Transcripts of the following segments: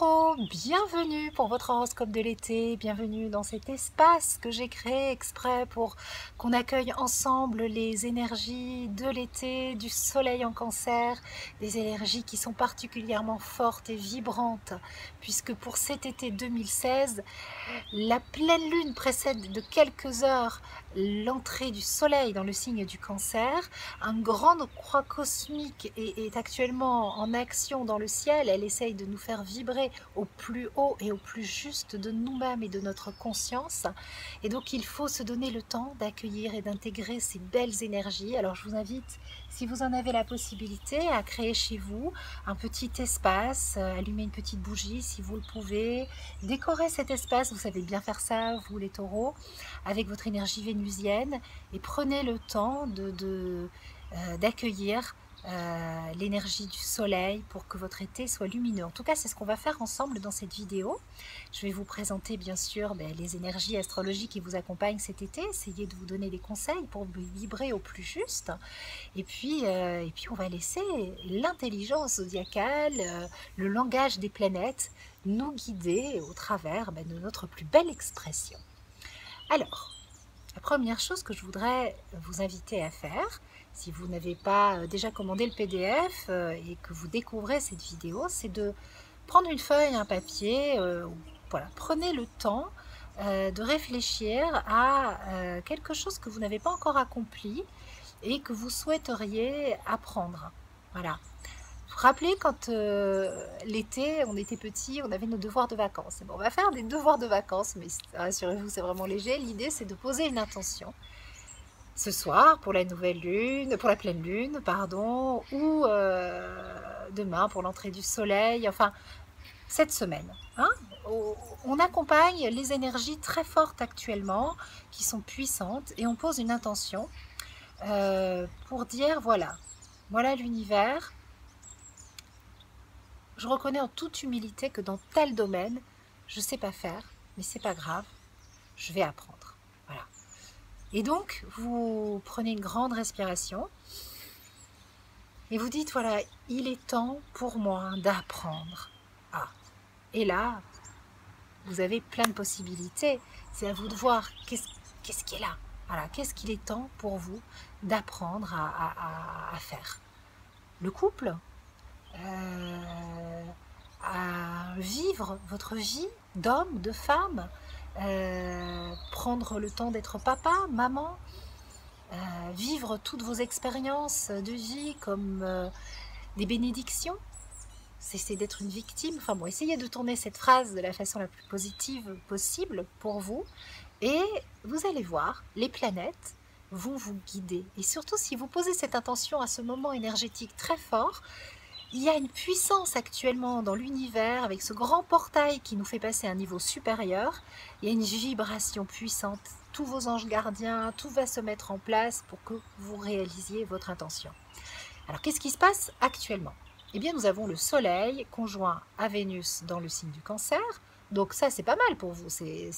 Bienvenue pour votre horoscope de l'été, bienvenue dans cet espace que j'ai créé exprès pour qu'on accueille ensemble les énergies de l'été, du soleil en cancer, des énergies qui sont particulièrement fortes et vibrantes, puisque pour cet été 2016, la pleine lune précède de quelques heures l'entrée du soleil dans le signe du cancer, une grande croix cosmique est, est actuellement en action dans le ciel, elle essaye de nous faire vibrer au plus haut et au plus juste de nous-mêmes et de notre conscience. Et donc il faut se donner le temps d'accueillir et d'intégrer ces belles énergies. Alors je vous invite, si vous en avez la possibilité, à créer chez vous un petit espace, euh, allumer une petite bougie si vous le pouvez, décorer cet espace, vous savez bien faire ça, vous les taureaux, avec votre énergie vénusienne, et prenez le temps de, de euh, d'accueillir euh, l'énergie du soleil pour que votre été soit lumineux. En tout cas, c'est ce qu'on va faire ensemble dans cette vidéo. Je vais vous présenter bien sûr ben, les énergies astrologiques qui vous accompagnent cet été, essayer de vous donner des conseils pour vibrer au plus juste. Et puis, euh, et puis on va laisser l'intelligence zodiacale, euh, le langage des planètes nous guider au travers ben, de notre plus belle expression. Alors, la première chose que je voudrais vous inviter à faire, si vous n'avez pas euh, déjà commandé le PDF euh, et que vous découvrez cette vidéo, c'est de prendre une feuille, un papier, euh, voilà, prenez le temps de réfléchir à quelque chose que vous n'avez pas encore accompli et que vous souhaiteriez apprendre. Voilà. Vous rappelez quand l'été, on était petit, on avait nos devoirs de vacances. Bon, on va faire des devoirs de vacances, mais rassurez-vous, c'est vraiment léger. L'idée, c'est de poser une intention ce soir pour la nouvelle lune, pour la pleine lune, pardon, ou euh, demain pour l'entrée du soleil, enfin cette semaine. Hein on accompagne les énergies très fortes actuellement, qui sont puissantes, et on pose une intention euh, pour dire voilà, voilà l'univers. Je reconnais en toute humilité que dans tel domaine, je ne sais pas faire, mais c'est pas grave, je vais apprendre. Et donc, vous prenez une grande respiration et vous dites, voilà, il est temps pour moi d'apprendre. Ah. Et là, vous avez plein de possibilités. C'est à vous de voir qu'est-ce qui est là. Voilà, qu'est-ce qu'il est temps pour vous d'apprendre à, faire. Le couple, euh, à vivre votre vie d'homme, de femme, euh, prendre le temps d'être papa, maman, euh, vivre toutes vos expériences de vie comme des bénédictions, cesser d'être une victime. Enfin bon, essayez de tourner cette phrase de la façon la plus positive possible pour vous et vous allez voir, les planètes vont vous guider. Et surtout, si vous posez cette intention à ce moment énergétique très fort, il y a une puissance actuellement dans l'univers avec ce grand portail qui nous fait passer à un niveau supérieur. Il y a une vibration puissante. Tous vos anges gardiens, tout va se mettre en place pour que vous réalisiez votre intention. Alors qu'est-ce qui se passe actuellement? Eh bien nous avons le Soleil conjoint à Vénus dans le signe du cancer. Donc ça, c'est pas mal pour vous. C'est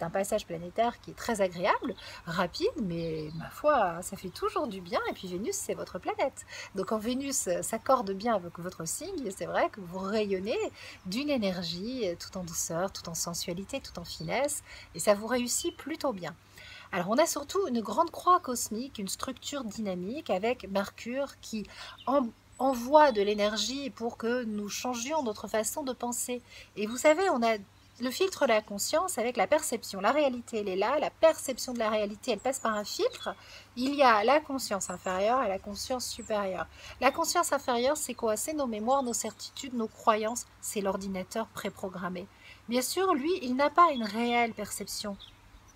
un passage planétaire qui est très agréable, rapide, mais ma foi, ça fait toujours du bien. Et puis Vénus, c'est votre planète. Donc quand Vénus s'accorde bien avec votre signe, c'est vrai que vous rayonnez d'une énergie tout en douceur, tout en sensualité, tout en finesse. Et ça vous réussit plutôt bien. Alors on a surtout une grande croix cosmique, une structure dynamique avec Mercure qui en, envoie de l'énergie pour que nous changions notre façon de penser. Et vous savez, on a le filtre de la conscience avec la perception. La réalité, elle est là. La perception de la réalité, elle passe par un filtre. Il y a la conscience inférieure et la conscience supérieure. La conscience inférieure, c'est quoi? C'est nos mémoires, nos certitudes, nos croyances. C'est l'ordinateur préprogrammé. Bien sûr, lui, il n'a pas une réelle perception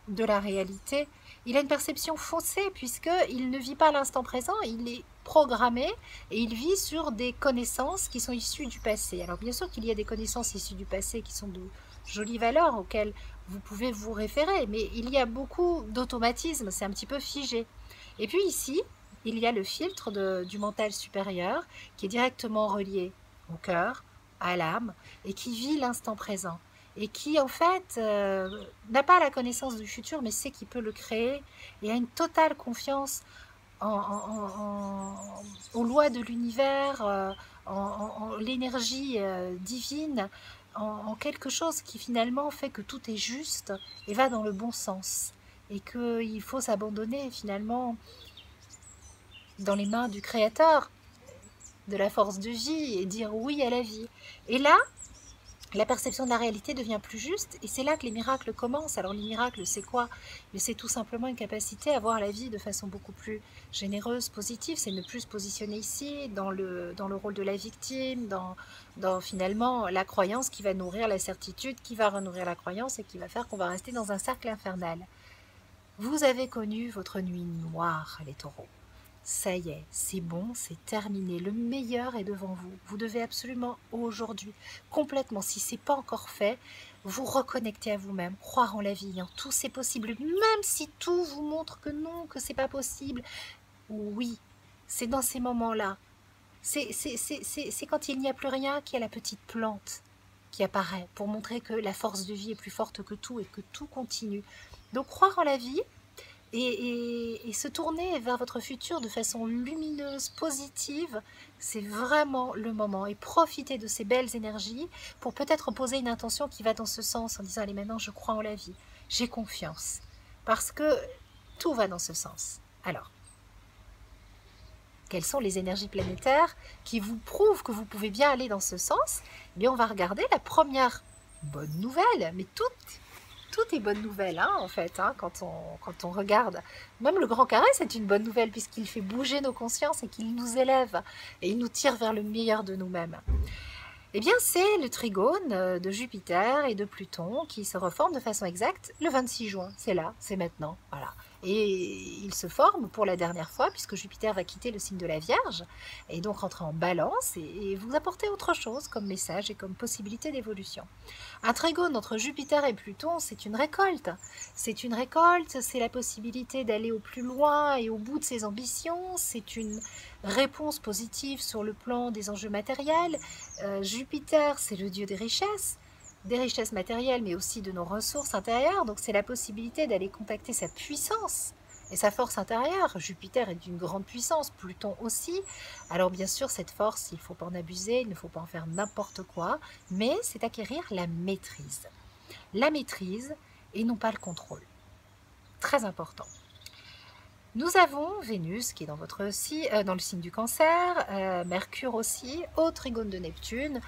de la réalité. Il a une perception faussée puisqu'il ne vit pas l'instant présent, il est programmé et il vit sur des connaissances qui sont issues du passé. Alors bien sûr qu'il y a des connaissances issues du passé qui sont de jolies valeurs auxquelles vous pouvez vous référer, mais il y a beaucoup d'automatismes, c'est un petit peu figé. Et puis ici, il y a le filtre du mental supérieur qui est directement relié au cœur, à l'âme, et qui vit l'instant présent et qui en fait euh, n'a pas la connaissance du futur mais sait qu'il peut le créer et a une totale confiance aux lois de l'univers, euh, en, l'énergie euh, divine, en, quelque chose qui finalement fait que tout est juste et va dans le bon sens. Et qu'il faut s'abandonner finalement dans les mains du Créateur, de la force de vie et dire oui à la vie. Et là, la perception de la réalité devient plus juste et c'est là que les miracles commencent. Alors les miracles, c'est quoi? C'est tout simplement une capacité à voir la vie de façon beaucoup plus généreuse, positive. C'est ne plus se positionner ici dans le, dans le rôle de la victime, dans, dans finalement la croyance qui va nourrir la certitude, qui va renourrir la croyance et qui va faire qu'on va rester dans un cercle infernal. Vous avez connu votre nuit noire, les taureaux ça y est, c'est bon, c'est terminé. Le meilleur est devant vous. Vous devez absolument aujourd'hui, complètement, si c'est pas encore fait, vous reconnecter à vous-même, croire en la vie, en tout c'est possible, même si tout vous montre que non, que c'est pas possible. Oui, c'est dans ces moments-là. C'est quand il n'y a plus rien qu'il y a la petite plante qui apparaît pour montrer que la force de vie est plus forte que tout et que tout continue. Donc croire en la vie, et, se tourner vers votre futur de façon lumineuse, positive, c'est vraiment le moment. Et profitez de ces belles énergies pour peut-être poser une intention qui va dans ce sens en disant allez maintenant je crois en la vie, j'ai confiance. Parce que tout va dans ce sens. Alors, quelles sont les énergies planétaires qui vous prouvent que vous pouvez bien aller dans ce sens? Eh bien, on va regarder la première bonne nouvelle, mais toute tout est bonne nouvelle, hein, en fait, hein, quand, on, quand on regarde. Même le grand carré, c'est une bonne nouvelle, puisqu'il fait bouger nos consciences et qu'il nous élève, et il nous tire vers le meilleur de nous-mêmes. Eh bien, c'est le trigone euh, de Jupiter et de Pluton qui se reforme de façon exacte le 26 juin. C'est là, c'est maintenant. Voilà. Et il se forme pour la dernière fois, puisque Jupiter va quitter le signe de la Vierge, et donc rentrer en balance, et, vous apporter autre chose comme message et comme possibilité d'évolution. Un trigone entre Jupiter et Pluton, c'est une récolte. C'est une récolte, c'est la possibilité d'aller au plus loin et au bout de ses ambitions, c'est une réponse positive sur le plan des enjeux matériels. Euh, Jupiter, c'est le dieu des richesses des richesses matérielles, mais aussi de nos ressources intérieures. Donc c'est la possibilité d'aller contacter sa puissance et sa force intérieure. Jupiter est d'une grande puissance, Pluton aussi. Alors bien sûr, cette force, il ne faut pas en abuser, il ne faut pas en faire n'importe quoi, mais c'est acquérir la maîtrise. La maîtrise et non pas le contrôle. Très important. Nous avons Vénus qui est dans, votre, euh, dans le signe du cancer, euh, Mercure aussi, au trigone de Neptune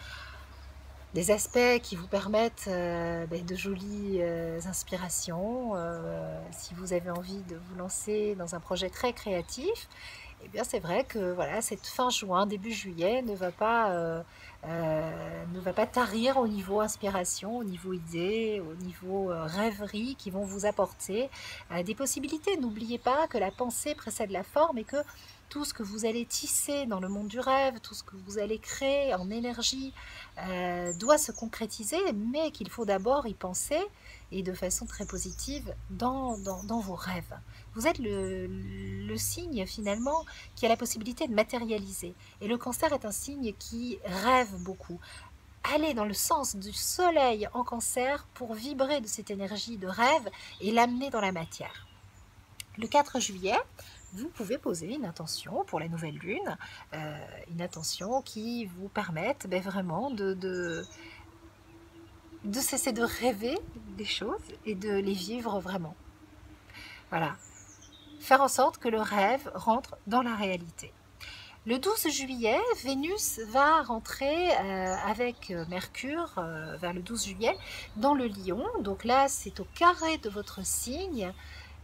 des aspects qui vous permettent euh, ben, de jolies euh, inspirations. Euh, si vous avez envie de vous lancer dans un projet très créatif, eh bien c'est vrai que voilà cette fin juin, début juillet ne va pas ne va pas tarir au niveau inspiration, au niveau idée, au niveau rêverie qui vont vous apporter des possibilités. N'oubliez pas que la pensée précède la forme et que tout ce que vous allez tisser dans le monde du rêve, tout ce que vous allez créer en énergie euh, doit se concrétiser, mais qu'il faut d'abord y penser et de façon très positive dans, vos rêves. Vous êtes le, le, signe finalement qui a la possibilité de matérialiser. Et le cancer est un signe qui rêve beaucoup. Allez dans le sens du soleil en cancer pour vibrer de cette énergie de rêve et l'amener dans la matière. Le 4 juillet, vous pouvez poser une intention pour la nouvelle lune, euh, une intention qui vous permette ben, vraiment de, cesser de rêver des choses et de les vivre vraiment. Voilà. Faire en sorte que le rêve rentre dans la réalité. Le 12 juillet, Vénus va rentrer euh, avec Mercure euh, vers le 12 juillet dans le lion. Donc là, c'est au carré de votre signe.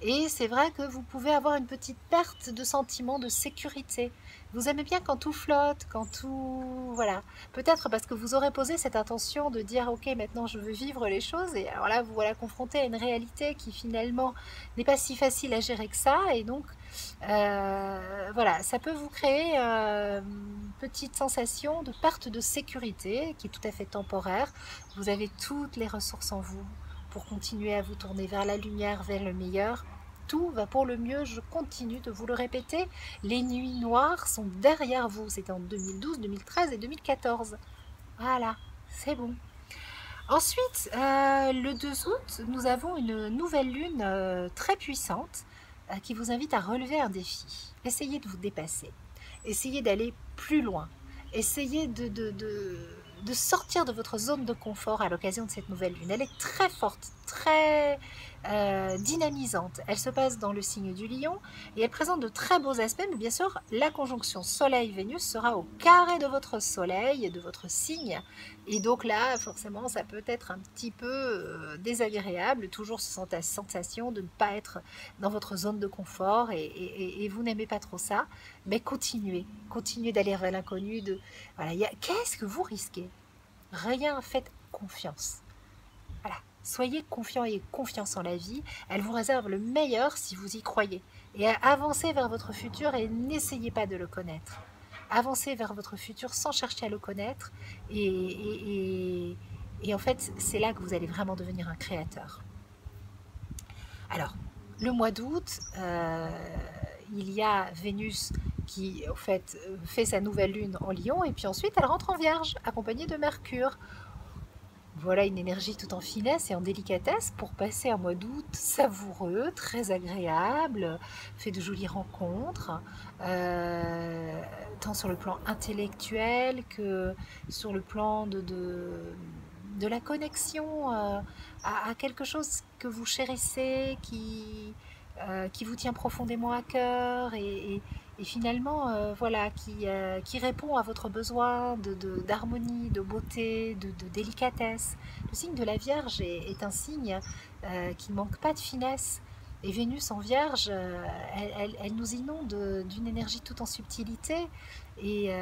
Et c'est vrai que vous pouvez avoir une petite perte de sentiment de sécurité. Vous aimez bien quand tout flotte, quand tout... Voilà. Peut-être parce que vous aurez posé cette intention de dire, ok, maintenant je veux vivre les choses. Et alors là, vous voilà confronté à une réalité qui finalement n'est pas si facile à gérer que ça. Et donc, euh, voilà, ça peut vous créer euh, une petite sensation de perte de sécurité qui est tout à fait temporaire. Vous avez toutes les ressources en vous pour continuer à vous tourner vers la lumière, vers le meilleur. Va pour le mieux, je continue de vous le répéter. Les nuits noires sont derrière vous. C'était en 2012, 2013 et 2014. Voilà, c'est bon. Ensuite, euh, le 2 août, nous avons une nouvelle lune euh, très puissante euh, qui vous invite à relever un défi. Essayez de vous dépasser. Essayez d'aller plus loin. essayez de, de, sortir de votre zone de confort à l'occasion de cette nouvelle lune. Elle est très forte, très euh, dynamisante. Elle se passe dans le signe du lion et elle présente de très beaux aspects, mais bien sûr, la conjonction Soleil-Vénus sera au carré de votre Soleil, de votre signe. Et donc là, forcément, ça peut être un petit peu euh, désagréable, toujours cette sensation de ne pas être dans votre zone de confort et, vous n'aimez pas trop ça. Mais continuez, continuez d'aller vers l'inconnu. De... Voilà, Qu'est-ce que vous risquez? Rien, faites confiance. Voilà. Soyez confiant et confiance en la vie. Elle vous réserve le meilleur si vous y croyez. Et avancez vers votre futur et n'essayez pas de le connaître. Avancez vers votre futur sans chercher à le connaître. Et, en fait, c'est là que vous allez vraiment devenir un créateur. Alors, le mois d'août, euh, il y a Vénus qui, en fait, sa nouvelle lune en Lion, et puis ensuite elle rentre en Vierge, accompagnée de Mercure. Voilà une énergie tout en finesse et en délicatesse pour passer un mois d'août savoureux, très agréable, fait de jolies rencontres, euh, tant sur le plan intellectuel que sur le plan de, la connexion euh, à, quelque chose que vous chérissez, qui, euh, vous tient profondément à cœur finalement, euh, voilà, qui, euh, qui, répond à votre besoin d'harmonie, de, de, beauté, de, délicatesse. Le signe de la Vierge est, un signe euh, qui ne manque pas de finesse. Et Vénus en Vierge, elle, elle, nous inonde d'une énergie tout en subtilité. Et,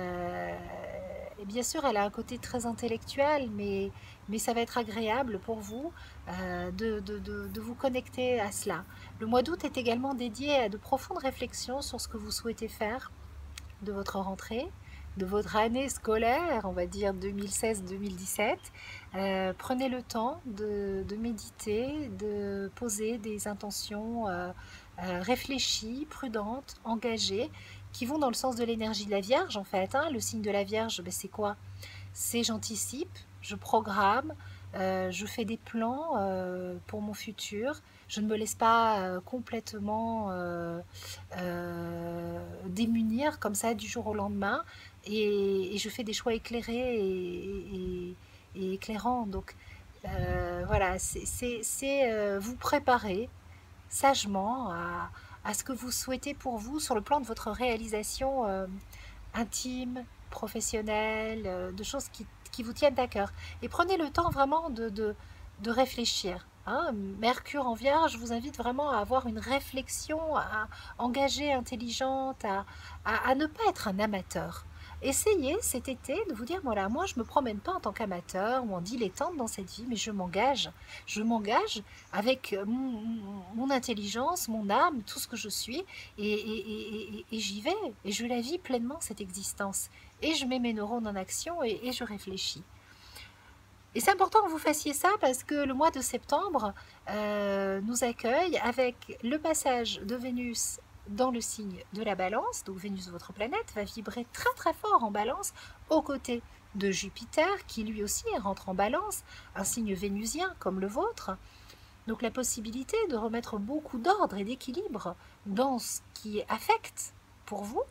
bien sûr, elle a un côté très intellectuel, mais, mais ça va être agréable pour vous de, de vous connecter à cela. Le mois d'août est également dédié à de profondes réflexions sur ce que vous souhaitez faire de votre rentrée, de votre année scolaire, on va dire 2016-2017. Euh, prenez le temps de, méditer, de poser des intentions euh, euh, réfléchies, prudentes, engagées, qui vont dans le sens de l'énergie de la Vierge en fait. Hein. Le signe de la Vierge, ben, c'est quoi? C'est j'anticipe, je programme, je fais des plans pour mon futur, je ne me laisse pas euh, complètement euh, euh, démunir comme ça du jour au lendemain et, je fais des choix éclairés et, éclairants. Donc voilà, c'est vous préparer sagement à, ce que vous souhaitez pour vous sur le plan de votre réalisation intime, professionnelle, de choses qui, vous tiennent à cœur. Et prenez le temps vraiment de réfléchir. Hein, Mercure en Vierge vous invite vraiment à avoir une réflexion engagée, intelligente, à, ne pas être un amateur. Essayez cet été de vous dire, voilà, moi je me promène pas en tant qu'amateur ou en dilettante dans cette vie, mais je m'engage. Je m'engage avec mon, intelligence, mon âme, tout ce que je suis, et, j'y vais, et je la vis pleinement cette existence. Et je mets mes neurones en action et je réfléchis. Et c'est important que vous fassiez ça parce que le mois de septembre euh, nous accueille avec le passage de Vénus dans le signe de la balance. Donc Vénus, votre planète, va vibrer très très fort en balance aux côtés de Jupiter qui lui aussi rentre en balance, un signe vénusien comme le vôtre. Donc la possibilité de remettre beaucoup d'ordre et d'équilibre dans ce qui affecte pour vous.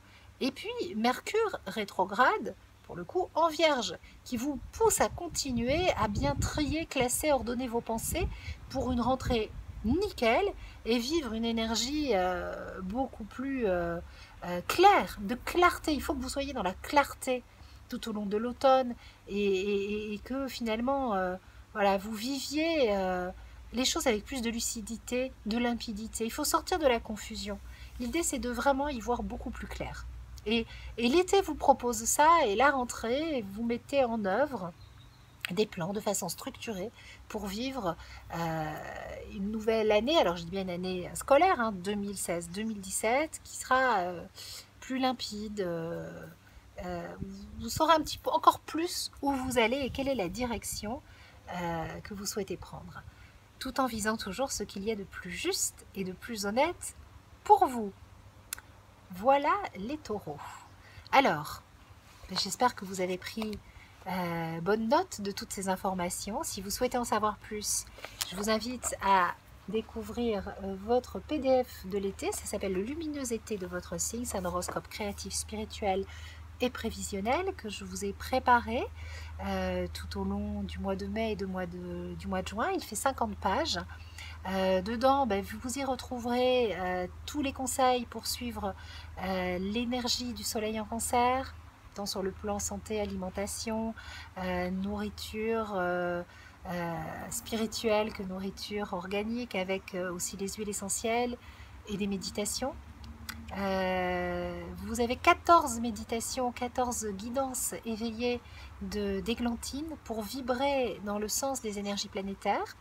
Et puis Mercure rétrograde pour le coup, en vierge, qui vous pousse à continuer à bien trier, classer, ordonner vos pensées pour une rentrée nickel et vivre une énergie euh, beaucoup plus euh, euh, claire, de clarté. Il faut que vous soyez dans la clarté tout au long de l'automne et, que finalement, voilà, vous viviez les choses avec plus de lucidité, de limpidité. Il faut sortir de la confusion. L'idée, c'est de vraiment y voir beaucoup plus clair. Et, l'été vous propose ça, et la rentrée, vous mettez en œuvre des plans de façon structurée pour vivre euh, une nouvelle année, alors je dis bien une année scolaire, 2016-2017, hein, qui sera euh, plus limpide. Euh, vous saurez un petit peu encore plus où vous allez et quelle est la direction que vous souhaitez prendre, tout en visant toujours ce qu'il y a de plus juste et de plus honnête pour vous. Voilà les taureaux. Alors, j'espère que vous avez pris euh, bonne note de toutes ces informations. Si vous souhaitez en savoir plus, je vous invite à découvrir euh, votre PDF de l'été. Ça s'appelle le lumineux été de votre signe. C'est un horoscope créatif, spirituel, et prévisionnel que je vous ai préparé euh, tout au long du mois de mai et du mois de juin. Il fait 50 pages. Dedans, ben, vous y retrouverez tous les conseils pour suivre l'énergie du soleil en cancer, sur le plan santé, alimentation, nourriture spirituelle que nourriture organique, avec aussi les huiles essentielles et des méditations. Euh, vous avez 14 méditations, 14 guidances éveillées d'Églantine pour vibrer dans le sens des énergies planétaires.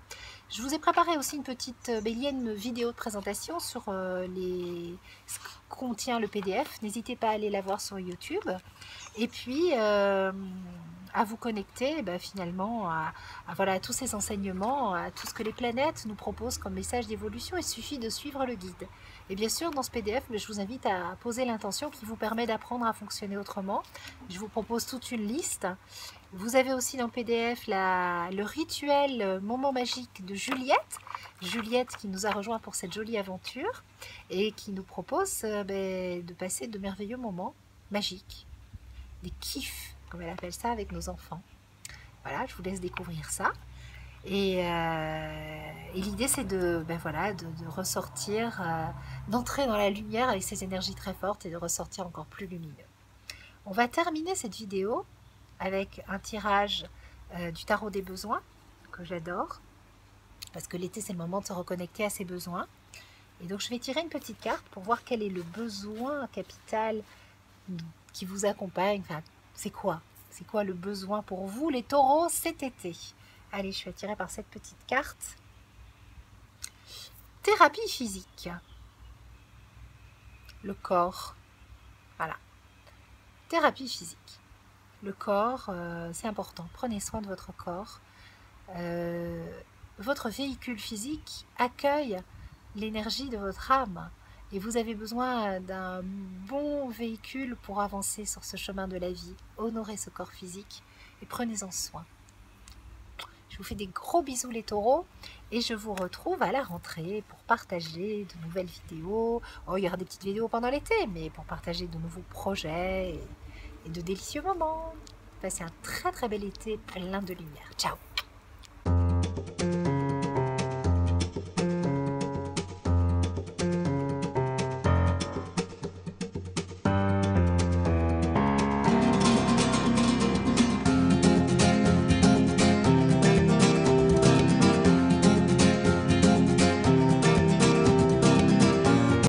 Je vous ai préparé aussi une petite euh, bélienne vidéo de présentation sur euh, ce que contient le PDF. N'hésitez pas à aller la voir sur YouTube. Et puis, à vous connecter ben, finalement à, voilà, tous ces enseignements, à tout ce que les planètes nous proposent comme message d'évolution. Il suffit de suivre le guide. Et bien sûr, dans ce PDF, je vous invite à poser l'intention qui vous permet d'apprendre à fonctionner autrement. Je vous propose toute une liste. Vous avez aussi dans le PDF la, le rituel moment magique de Juliette. Juliette qui nous a rejoint pour cette jolie aventure et qui nous propose euh, ben, de passer de merveilleux moments magiques, des kiffs comme elle appelle ça, avec nos enfants. Voilà, je vous laisse découvrir ça. Et, euh, l'idée, c'est de, ben voilà, de, ressortir, euh, d'entrer dans la lumière avec ces énergies très fortes et de ressortir encore plus lumineux. On va terminer cette vidéo avec un tirage euh, du tarot des besoins, que j'adore, parce que l'été, c'est le moment de se reconnecter à ses besoins. Et donc, je vais tirer une petite carte pour voir quel est le besoin capital qui vous accompagne, c'est quoi? C'est quoi le besoin pour vous, les taureaux, cet été? Allez, je suis attirée par cette petite carte. Thérapie physique. Le corps. Voilà. Thérapie physique. Le corps, euh, c'est important. Prenez soin de votre corps. Euh, votre véhicule physique accueille l'énergie de votre âme et vous avez besoin d'un bon véhicule pour avancer sur ce chemin de la vie. Honorez ce corps physique et prenez-en soin. Je vous fais des gros bisous les taureaux et je vous retrouve à la rentrée pour partager de nouvelles vidéos. Oh, il y aura des petites vidéos pendant l'été, mais pour partager de nouveaux projets et, et de délicieux moments. Passez un très très bel été plein de lumière. Ciao